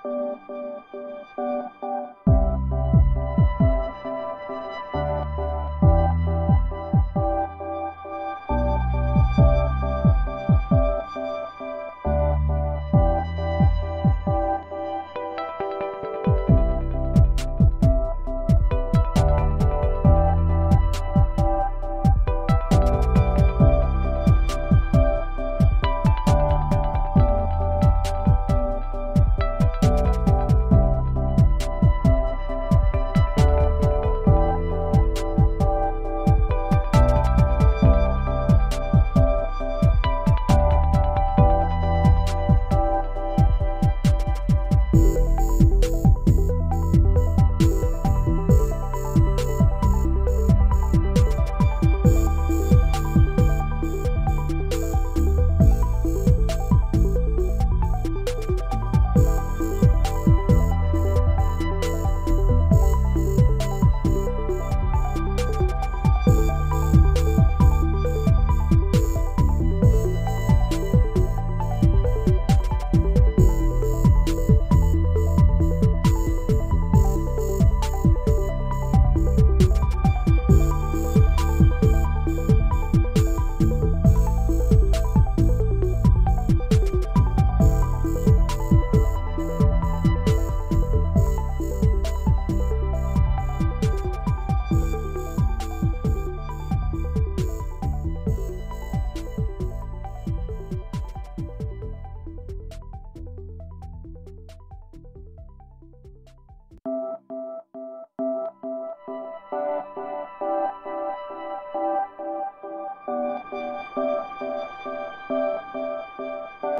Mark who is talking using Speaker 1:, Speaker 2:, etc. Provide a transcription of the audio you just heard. Speaker 1: フフフフ。Thank you.